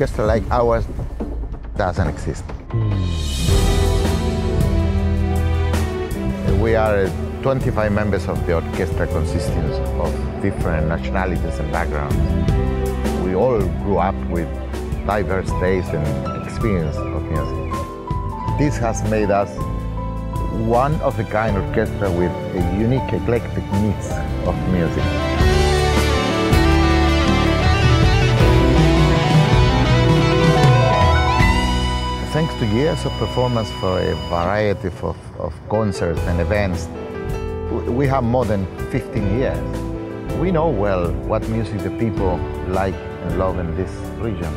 orchestra like ours doesn't exist. We are uh, 25 members of the orchestra consisting of different nationalities and backgrounds. We all grew up with diverse tastes and experience of music. This has made us one of a kind orchestra with a unique eclectic mix of music. To years of performance for a variety of, of concerts and events, we have more than 15 years. We know well what music the people like and love in this region.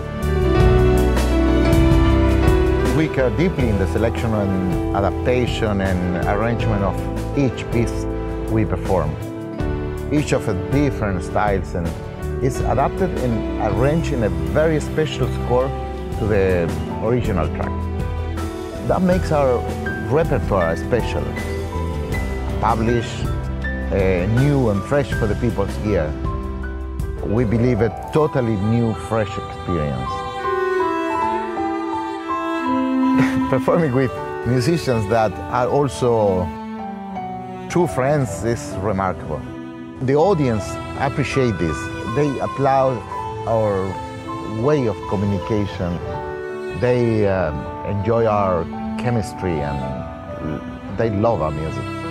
We care deeply in the selection and adaptation and arrangement of each piece we perform. Each of the different styles and is adapted and arranged in a very special score to the original track. That makes our repertoire special. Publish uh, new and fresh for the people's ear. We believe a totally new, fresh experience. Performing with musicians that are also true friends is remarkable. The audience appreciate this. They applaud our way of communication. They um, enjoy our chemistry and they love our music.